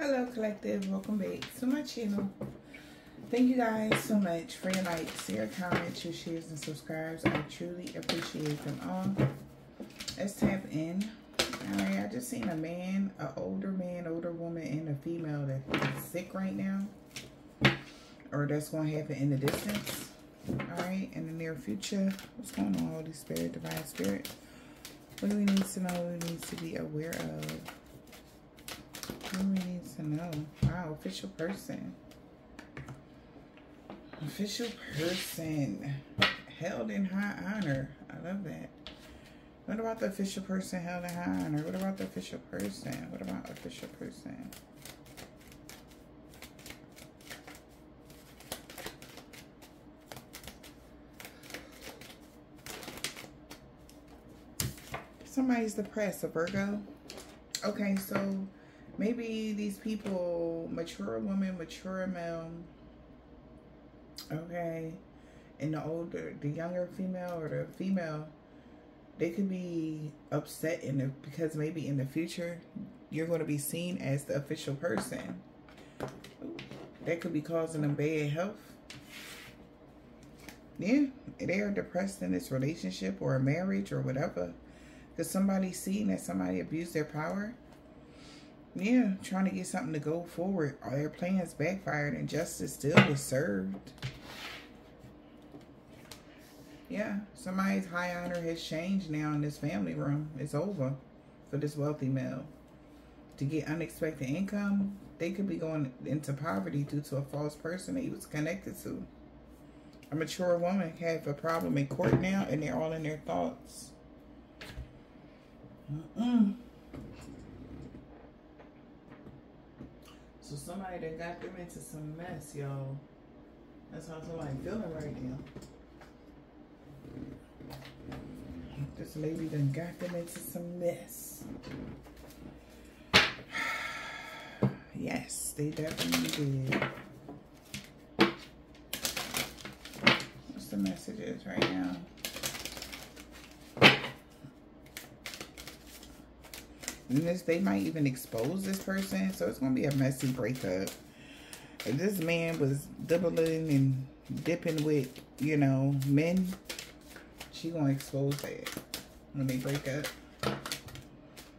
Hello, collective. Welcome back to my channel. Thank you guys so much for your likes, your comments, your shares, and subscribes. I truly appreciate them all. Let's tap in. Alright, I just seen a man, an older man, older woman, and a female that's sick right now. Or that's going to happen in the distance. Alright, in the near future. What's going on, Holy Spirit, Divine Spirit? What do we need to know? We need to be aware of? What do we need to know? Wow, official person. Official person. Held in high honor. I love that. What about the official person held in high honor? What about the official person? What about official person? Somebody's depressed, a Virgo. Okay, so maybe these people, mature woman, mature male, okay, and the older, the younger female or the female, they could be upset in the because maybe in the future you're going to be seen as the official person. That could be causing them bad health. Yeah, they are depressed in this relationship or a marriage or whatever. Because somebody's seeing that somebody abused their power. Yeah, trying to get something to go forward. All their plans backfired and justice still was served. Yeah, somebody's high honor has changed now in this family room. It's over for this wealthy male. To get unexpected income, they could be going into poverty due to a false person that he was connected to. A mature woman have a problem in court now and they're all in their thoughts. Mm-mm. So somebody that got them into some mess, y'all. That's how somebody feeling right now. This lady done got them into some mess. yes, they definitely did. What's the messages right now? And this, they might even expose this person. So it's going to be a messy breakup. If this man was doubling and dipping with, you know, men, she going to expose that when they break up.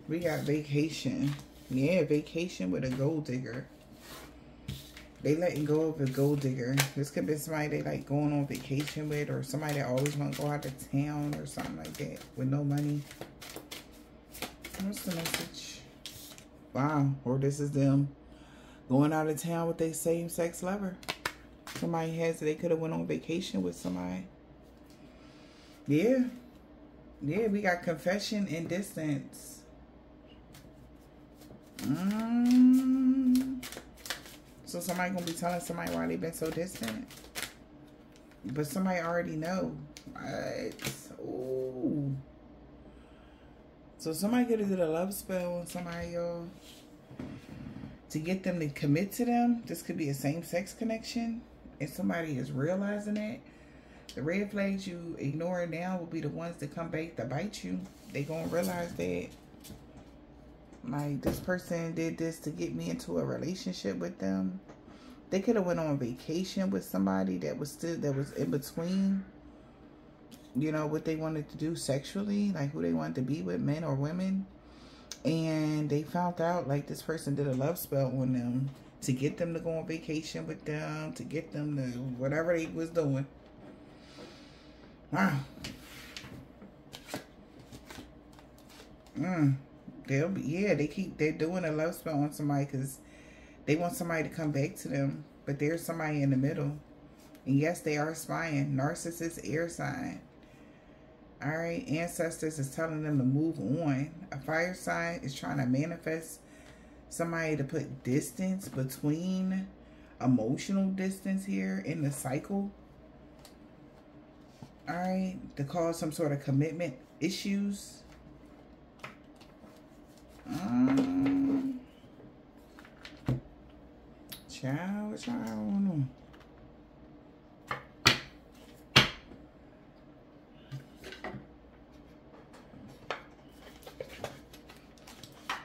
We got vacation. Yeah, vacation with a gold digger. They letting go of a gold digger. This could be somebody they like going on vacation with or somebody that always want to go out of town or something like that with no money. What's the message? Wow. Or this is them going out of town with their same-sex lover. Somebody has, they could have went on vacation with somebody. Yeah. Yeah, we got confession and distance. Mm. So somebody gonna be telling somebody why they've been so distant? But somebody already know. Ooh. So somebody could have did a love spell on somebody, y'all. To get them to commit to them. This could be a same-sex connection. And somebody is realizing it. The red flags you ignore now will be the ones that come back to bite you. They gonna realize that like this person did this to get me into a relationship with them. They could have went on vacation with somebody that was still that was in between you know, what they wanted to do sexually, like who they wanted to be with, men or women. And they found out like this person did a love spell on them to get them to go on vacation with them, to get them to whatever they was doing. Wow. Mm. They'll be, yeah, they keep, they're doing a love spell on somebody because they want somebody to come back to them. But there's somebody in the middle. And yes, they are spying. Narcissist air sign. All right, ancestors is telling them to move on. A fire sign is trying to manifest somebody to put distance between emotional distance here in the cycle. All right, to cause some sort of commitment issues. Um, child, child,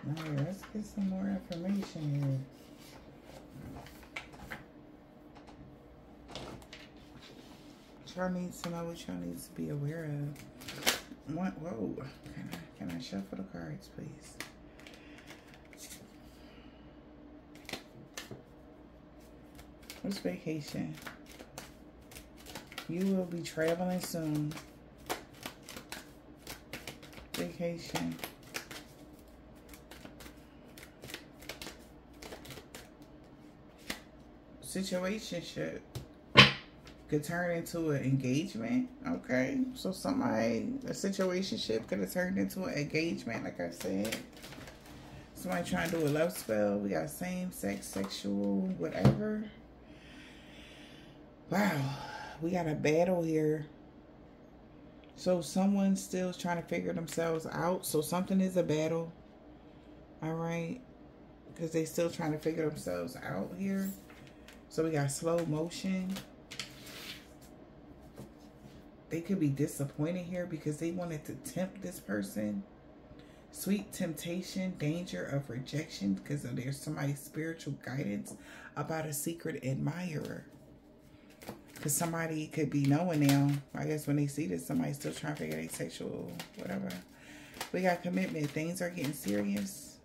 Alright, let's get some more information here. Y'all need to know what y'all need to be aware of. What? Whoa. Can I, can I shuffle the cards, please? What's vacation? You will be traveling soon. Vacation. Situationship could turn into an engagement. Okay. So somebody, a situationship could have turned into an engagement, like I said. Somebody trying to do a love spell. We got same sex, sexual, whatever. Wow. We got a battle here. So someone's still trying to figure themselves out. So something is a battle. All right. Because they still trying to figure themselves out here. So we got slow motion they could be disappointed here because they wanted to tempt this person. Sweet temptation, danger of rejection because there's somebody's spiritual guidance about a secret admirer. Because somebody could be knowing now. I guess when they see this, somebody's still trying to figure out sexual, whatever. We got commitment. Things are getting serious.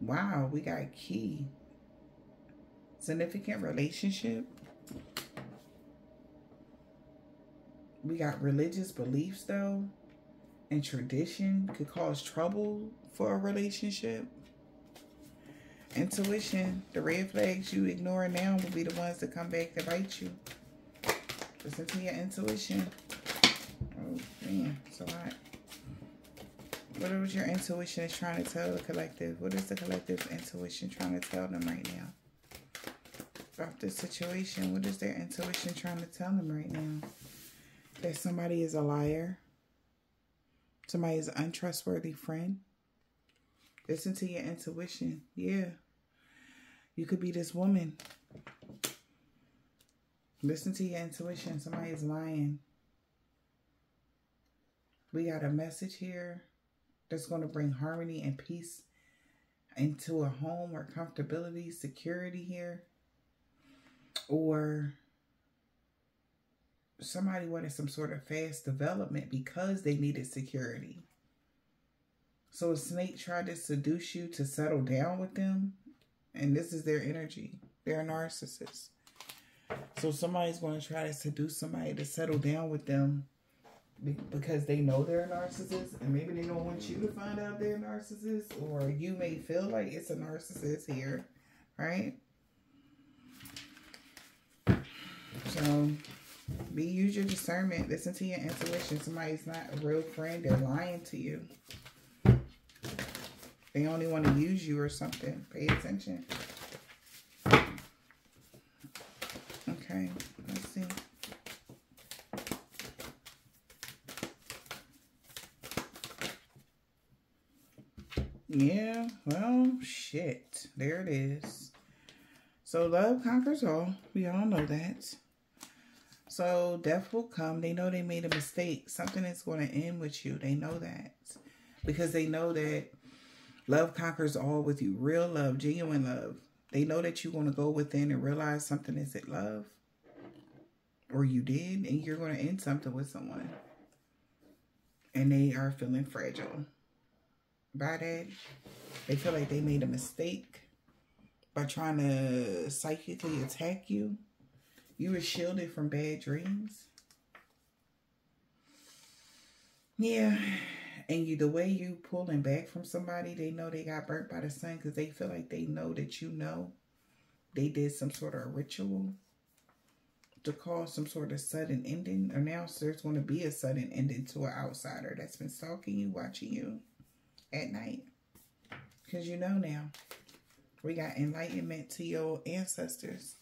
Wow, we got key. Significant relationship. We got religious beliefs though and tradition could cause trouble for a relationship. Intuition, the red flags you ignore now will be the ones that come back to bite you. Listen to your intuition. Oh man, it's a lot. What is your intuition is trying to tell the collective? What is the collective intuition trying to tell them right now? About this situation, what is their intuition trying to tell them right now? That somebody is a liar, somebody is an untrustworthy friend. Listen to your intuition. Yeah. You could be this woman. Listen to your intuition. Somebody is lying. We got a message here that's going to bring harmony and peace into a home or comfortability, security here. Or somebody wanted some sort of fast development because they needed security. So a snake tried to seduce you to settle down with them. And this is their energy. They're a narcissist. So somebody's going to try to seduce somebody to settle down with them because they know they're a narcissist. And maybe they don't want you to find out they're a narcissist. Or you may feel like it's a narcissist here. Right? So be use your discernment. Listen to your intuition. Somebody's not a real friend. They're lying to you. They only want to use you or something. Pay attention. Okay, let's see. Yeah, well, shit. There it is. So love conquers all. We all know that. So death will come. They know they made a mistake. Something is going to end with you. They know that. Because they know that love conquers all with you. Real love, genuine love. They know that you want to go within and realize something isn't love. Or you did. And you're going to end something with someone. And they are feeling fragile. By that, they feel like they made a mistake by trying to psychically attack you you were shielded from bad dreams. Yeah. And you, the way you pulling back from somebody, they know they got burnt by the sun because they feel like they know that you know they did some sort of ritual to cause some sort of sudden ending. Or now there's going to be a sudden ending to an outsider that's been stalking you, watching you at night. Because you know now. We got enlightenment to your ancestors.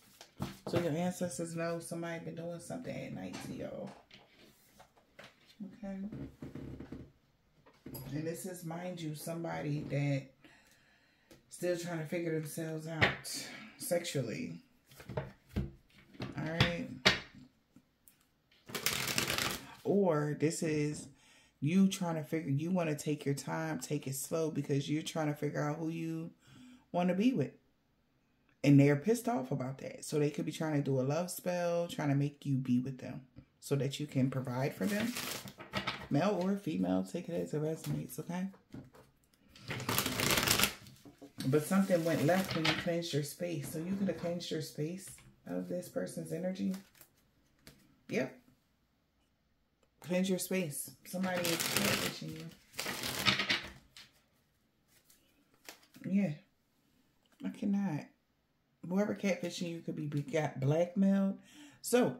So your ancestors know somebody been doing something at night to y'all. Okay. And this is, mind you, somebody that still trying to figure themselves out sexually. All right. Or this is you trying to figure, you want to take your time, take it slow because you're trying to figure out who you want to be with And they're pissed off about that. So they could be trying to do a love spell, trying to make you be with them so that you can provide for them. Male or female, take it as it resonates, okay? But something went left when you cleansed your space. So you could have cleansed your space of this person's energy. Yep. Cleanse your space. Somebody is catfishing you. Yeah. I cannot. Whoever catfishing you could be got blackmailed. So,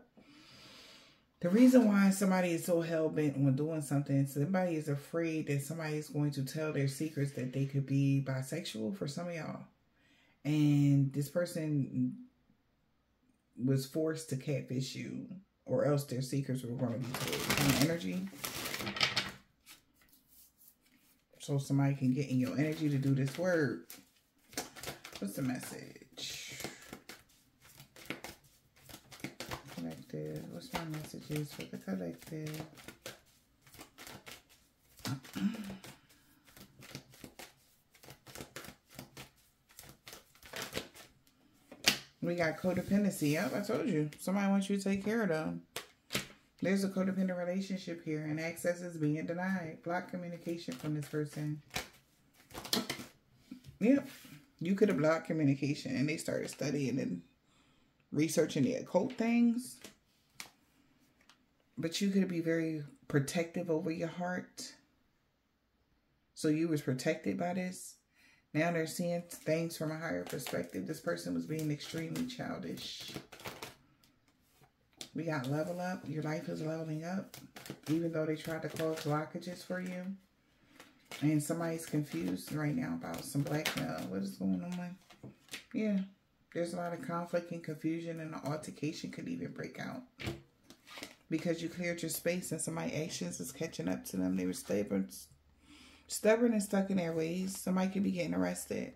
the reason why somebody is so hell bent on doing something, somebody is afraid that somebody is going to tell their secrets that they could be bisexual for some of y'all. And this person was forced to catfish you, or else their secrets were going to be told. Energy. So somebody can get in your energy to do this work. What's the message? What's my messages for the collective? We got codependency. Yep, I told you. Somebody wants you to take care of them. There's a codependent relationship here, and access is being denied. Block communication from this person. Yep. You could have blocked communication, and they started studying and researching the occult things. But you could be very protective over your heart. So you was protected by this. Now they're seeing things from a higher perspective. This person was being extremely childish. We got level up. Your life is leveling up. Even though they tried to cause blockages for you. And somebody's confused right now about some blackmail. What is going on? Yeah. There's a lot of conflict and confusion and an altercation could even break out. Because you cleared your space and somebody's actions is catching up to them. They were stubborn, stubborn and stuck in their ways. Somebody could be getting arrested.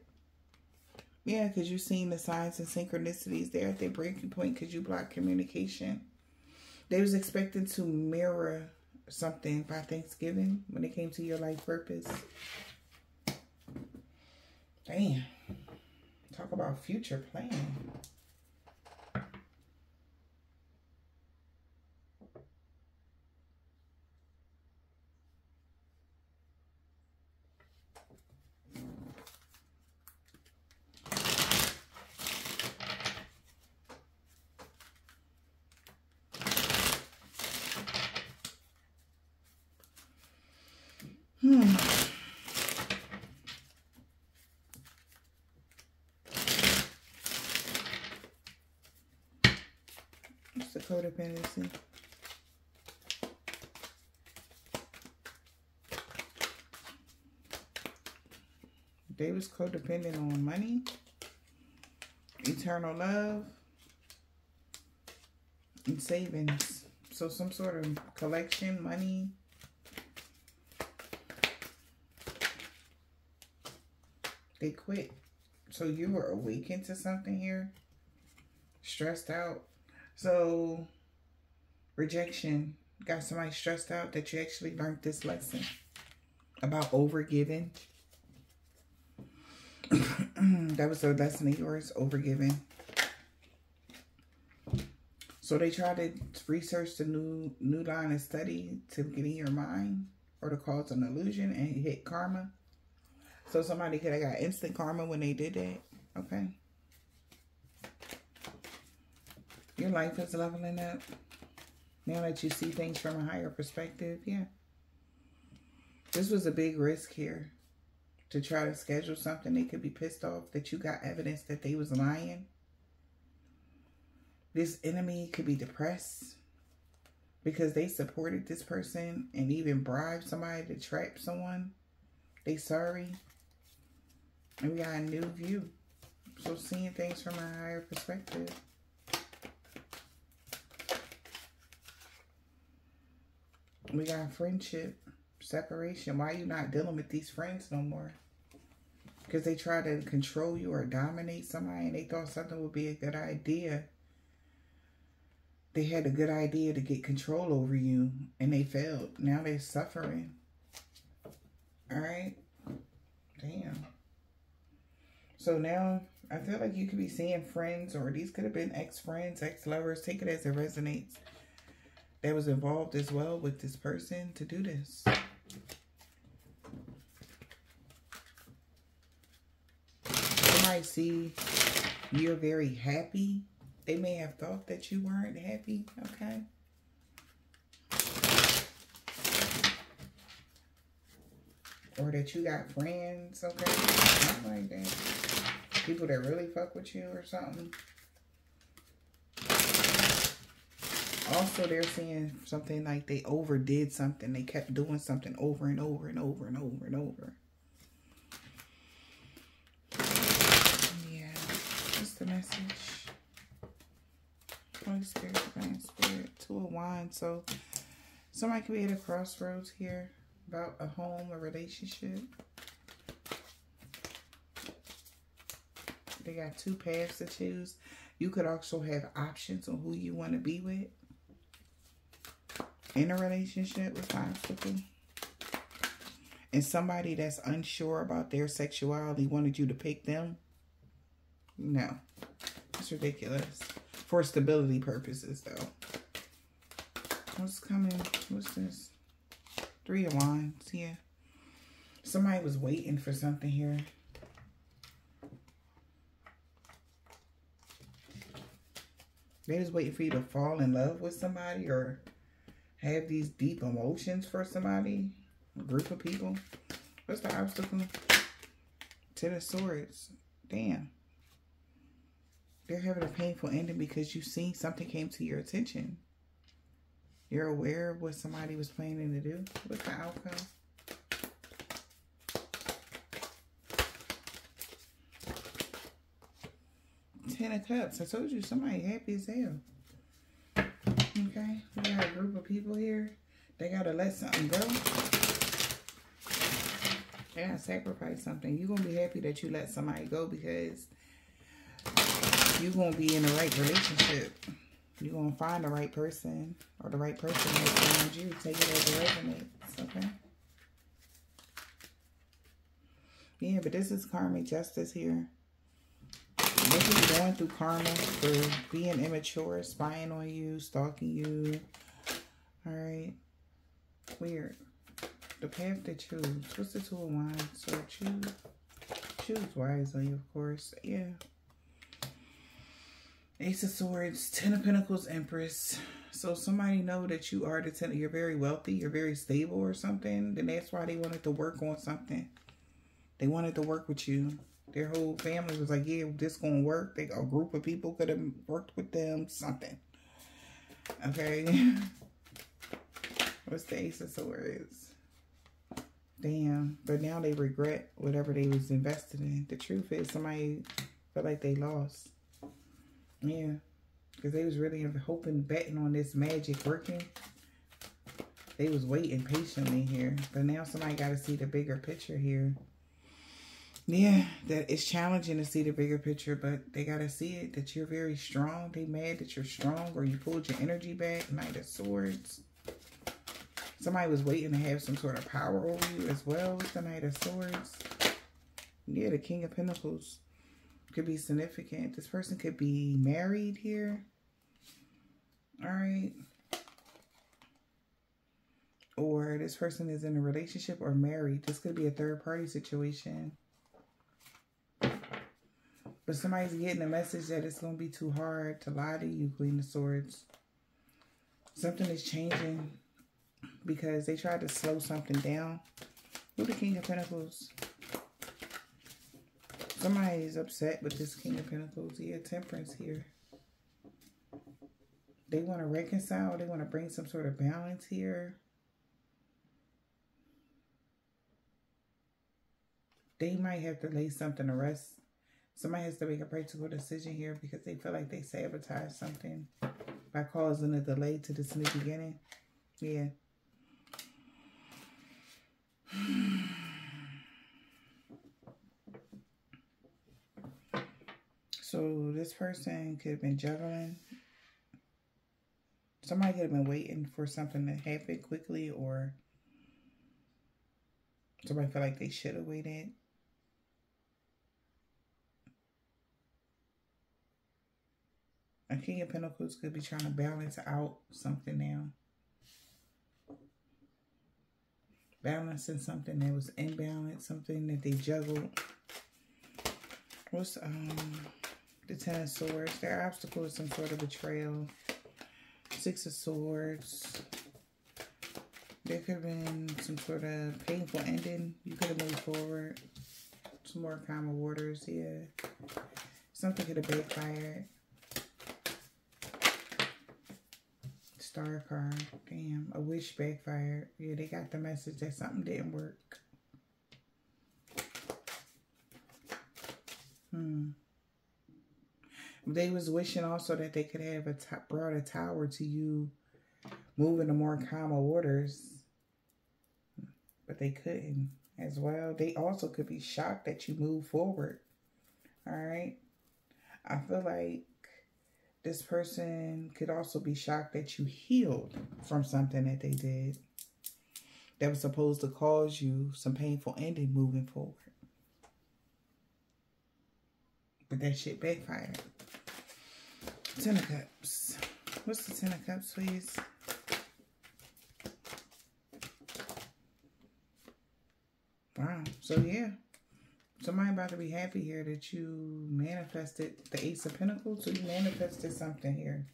Yeah, because you've seen the signs and synchronicities there at their breaking point because you blocked communication. They was expecting to mirror something by Thanksgiving when it came to your life purpose. Damn. Talk about future planning. Hmm. What's the codependency? They was codependent on money, eternal love, and savings. So some sort of collection, money, They quit. So you were awakened to something here. Stressed out. So rejection. Got somebody stressed out that you actually learned this lesson about overgiving. that was a lesson of yours, overgiving. So they tried to research the new new line of study to get in your mind or to cause an illusion and hit karma. So somebody could have got instant karma when they did that. Okay. Your life is leveling up. Now that you see things from a higher perspective, yeah. This was a big risk here. To try to schedule something, they could be pissed off that you got evidence that they was lying. This enemy could be depressed because they supported this person and even bribed somebody to trap someone. They sorry. And we got a new view. So seeing things from a higher perspective. We got friendship, separation. Why are you not dealing with these friends no more? Because they try to control you or dominate somebody and they thought something would be a good idea. They had a good idea to get control over you and they failed. Now they're suffering. All right? Damn. So now I feel like you could be seeing friends or these could have been ex-friends, ex-lovers. Take it as it resonates. That was involved as well with this person to do this. Somebody see you're very happy. They may have thought that you weren't happy, okay? Or that you got friends, okay? Something like that people that really fuck with you or something. Also, they're seeing something like they overdid something. They kept doing something over and over and over and over and over. Yeah, what's the message? Holy Spirit, Divine Spirit, Two of Wands. So, somebody could be at a crossroads here about a home, a relationship. They got two paths to choose. You could also have options on who you want to be with in a relationship with obstacle. And somebody that's unsure about their sexuality wanted you to pick them. No. It's ridiculous. For stability purposes, though. What's coming? What's this? Three of Wands, yeah. Somebody was waiting for something here. They just waiting for you to fall in love with somebody or have these deep emotions for somebody, group of people. What's the obstacle? Ten of Swords. Damn. They're having a painful ending because you've seen something came to your attention. You're aware of what somebody was planning to do. What's the outcome? Ten of Cups. I told you somebody happy as hell. Got a group of people here. They gotta let something go. They gotta sacrifice something. You're gonna be happy that you let somebody go because you're gonna be in the right relationship. You're gonna find the right person or the right person that's around you. Take it as it resonates, okay? Yeah, but this is karmic justice here. This is going through karma for being immature, spying on you, stalking you. All right. Weird. The path to choose. What's the two of wands? So choose. Choose wisely, of course. Yeah. Ace of Swords, Ten of Pentacles, Empress. So somebody know that you are the ten. You're very wealthy. You're very stable or something. Then that's why they wanted to work on something. They wanted to work with you. Their whole family was like, yeah, this gonna work. They a group of people could have worked with them, something. Okay. What's the Ace of Swords? Damn. But now they regret whatever they was invested in. The truth is somebody felt like they lost. Yeah. Because they was really hoping, betting on this magic working. They was waiting patiently here. But now somebody got to see the bigger picture here. Yeah, that it's challenging to see the bigger picture, but they got to see it that you're very strong. They mad that you're strong or you pulled your energy back. Knight of Swords. Somebody was waiting to have some sort of power over you as well with the Knight of Swords. Yeah, the King of Pentacles could be significant. This person could be married here. All right. Or this person is in a relationship or married. This could be a third party situation. But somebody's getting a message that it's going to be too hard to lie to you, Queen of Swords. Something is changing because they tried to slow something down. Who the King of Pentacles? Somebody is upset with this King of Pentacles. Yeah, temperance here. They want to reconcile. They want to bring some sort of balance here. They might have to lay something to rest Somebody has to make a practical decision here because they feel like they sabotage something by causing a delay to this new beginning. Yeah. So this person could have been juggling. Somebody could have been waiting for something to happen quickly or somebody felt like they should have waited A King of Pentacles could be trying to balance out something now. Balancing something that was imbalanced, something that they juggled. What's um the Ten of Swords? Their obstacle is some sort of betrayal. Six of Swords. There could have been some sort of painful ending. You could have moved forward. Some more calmer waters, yeah. Something could have backfired. Star card. Damn, a wish backfired. Yeah, they got the message that something didn't work. Hmm. They was wishing also that they could have a brought a tower to you, moving to more calmer waters but they couldn't as well. They also could be shocked that you move forward. All right. I feel like this person could also be shocked that you healed from something that they did that was supposed to cause you some painful ending moving forward. But that shit backfired. Ten of Cups. What's the Ten of Cups, please? Wow. So yeah. Somebody about to be happy here that you manifested the Ace of Pentacles. So you manifested something here.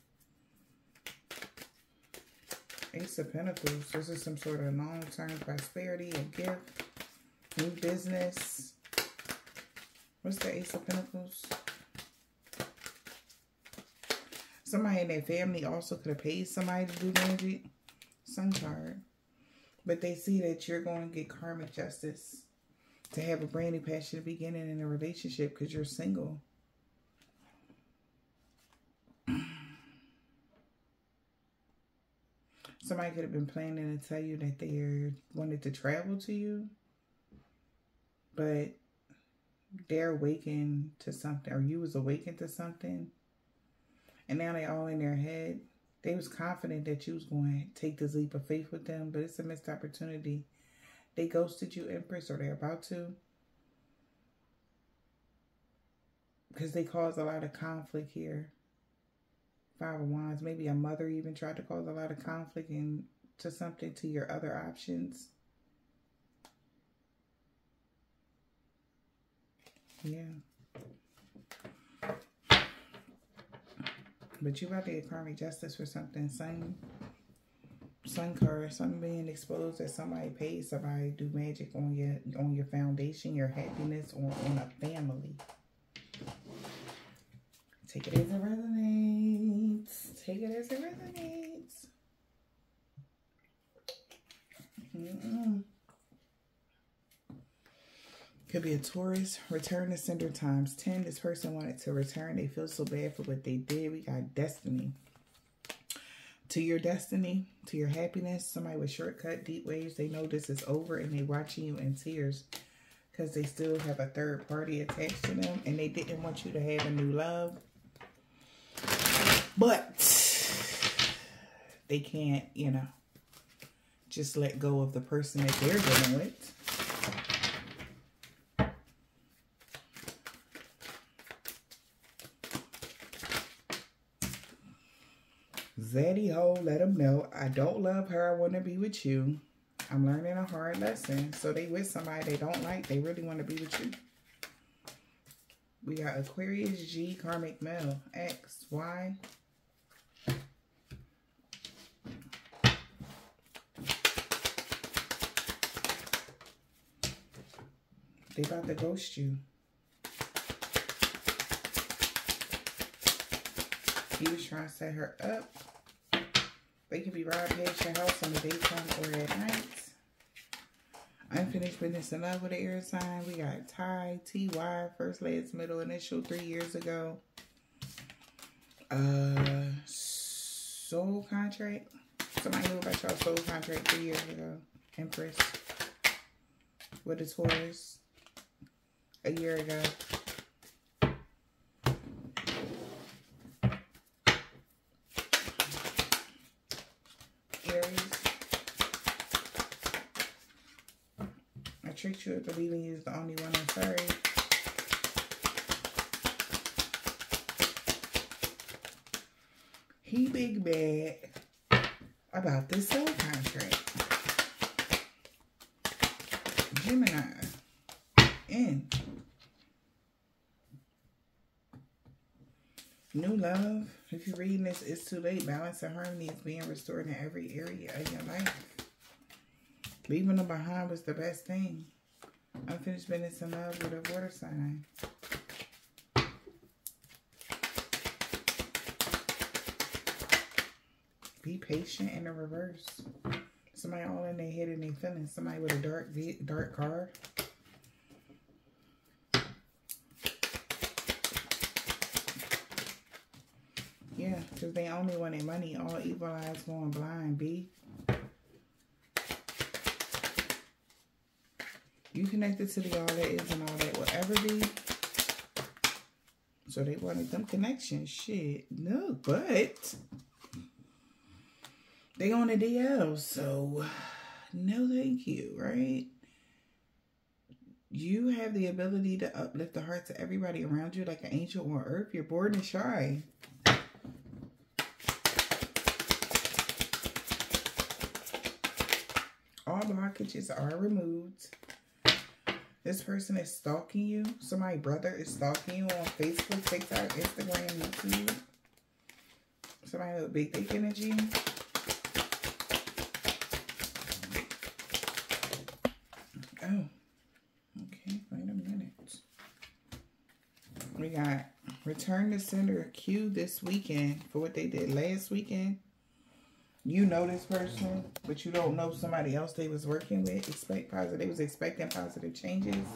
Ace of Pentacles. This is some sort of long-term prosperity, a gift, new business. What's the Ace of Pentacles? Somebody in their family also could have paid somebody to do magic. Sun card. But they see that you're going to get karmic justice to have a brand new passionate beginning in a relationship because you're single. Somebody could have been planning to tell you that they wanted to travel to you, but they're awakened to something, or you was awakened to something, and now they all in their head they was confident that you was going to take this leap of faith with them, but it's a missed opportunity. They ghosted you, Empress, or they're about to. Because they caused a lot of conflict here. Five of Wands. Maybe a mother even tried to cause a lot of conflict and into something to your other options. Yeah. But you about to get karmic justice for something. Sun, sun card, something being exposed that somebody paid somebody do magic on your on your foundation, your happiness, or on a family. Take it as it resonates. Take it as it resonates. Mm -mm. Could be a Taurus. Return to sender times 10. This person wanted to return. They feel so bad for what they did. We got destiny. To your destiny, to your happiness. Somebody with shortcut, deep waves. They know this is over and they watching you in tears. Because they still have a third party attached to them. And they didn't want you to have a new love. But they can't, you know, just let go of the person that they're dealing with. Zaddy Ho let them know, I don't love her. I want to be with you. I'm learning a hard lesson. So they with somebody they don't like. They really want to be with you. We got Aquarius, G, Karmic Male, X, Y. They about to ghost you. He was trying to set her up. They can be right past your house on the daytime or at night. Unfinished business in love with the air sign. We got Ty, T-Y, first legs, middle initial three years ago. Uh, soul contract. Somebody knew about y'all soul contract three years ago. Empress. With the Taurus. A year ago. Tricked you into believing is the only one. I'm sorry. He big bad about this soul contract. Gemini. In. New love. If you're reading this, it's too late. Balance and harmony is being restored in every area of your life. Leaving them behind was the best thing. Unfinished business in love with a water sign. Be patient in the reverse. Somebody all in their head and they feeling. Somebody with a dark, dark card. Yeah, because they only wanted money. All evil eyes going blind, B. You connected to the all that is and all that will ever be. So they wanted them connections. Shit. No, but they on the DL. So no thank you, right? You have the ability to uplift the hearts of everybody around you like an angel on earth. You're born and shine. All blockages are removed. This person is stalking you. Somebody brother is stalking you on Facebook, TikTok, Instagram, YouTube. Somebody with big dick energy. Oh. Okay, wait a minute. We got return to sender Q this weekend for what they did last weekend. You know this person, but you don't know somebody else they was working with. Expect positive. They was expecting positive changes.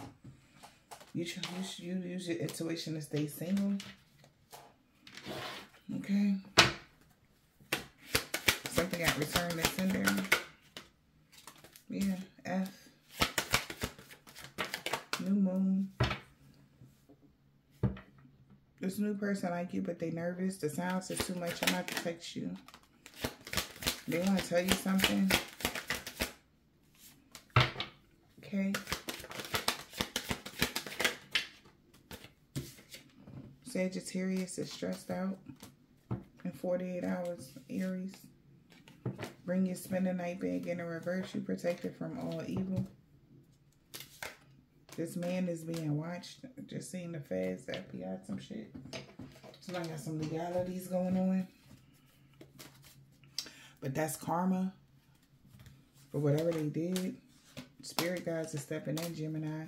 You should you, you use your intuition to stay single. Okay. Something got returned to sender. Yeah, F. New moon. This new person like you, but they nervous. The sounds is too much. I'm not to text you. They want to tell you something. Okay. Sagittarius is stressed out in 48 hours. Aries. Bring your spend the night bag in a reverse. You protected from all evil. This man is being watched. Just seeing the feds, FBI, some shit. Somebody got some legalities going on. But that's karma for whatever they did. Spirit guides are stepping in, Gemini.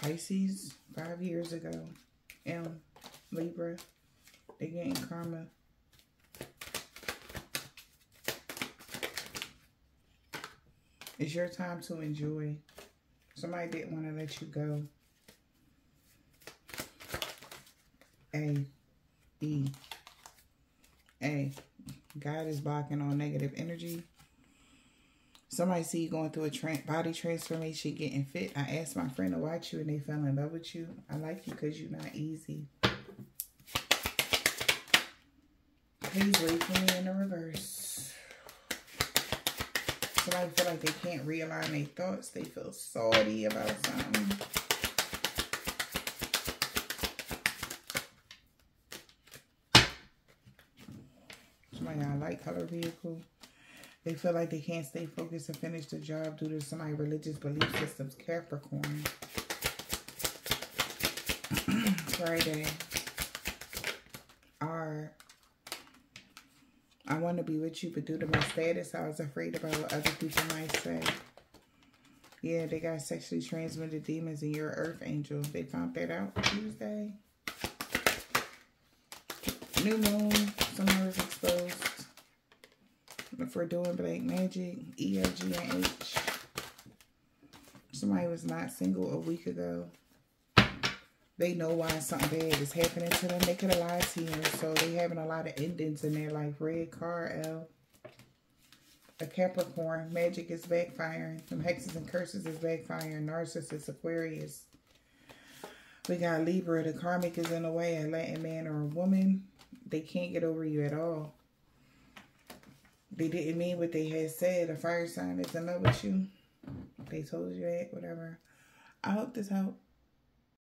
Pisces, five years ago. M, Libra, they getting karma It's your time to enjoy. Somebody didn't want to let you go. A. E. A. God is blocking all negative energy. Somebody see you going through a tra body transformation, getting fit. I asked my friend to watch you and they fell in love with you. I like you because you're not easy. Please wait for me in the reverse. Somebody feel like they can't realign their thoughts. They feel salty about something. Somebody got a light color vehicle. They feel like they can't stay focused and finish the job due to somebody's religious belief systems. Capricorn. Friday. I want to be with you, but due to my status, I was afraid about what other people might say. Yeah, they got sexually transmitted demons in your earth angel. They found that out Tuesday. New moon. Someone was exposed for doing black magic. E, L, G, and H. Somebody was not single a week ago they know why something bad is happening to them. They could have lied to you. So they having a lot of endings in their life. Red car, L. A Capricorn. Magic is backfiring. Some hexes and curses is backfiring. Narcissist, Aquarius. We got Libra. The karmic is in the way. A Latin man or a woman. they can't get over you at all. They didn't mean what they had said. A fire sign is in love with you. They told you that, whatever. I hope this helped.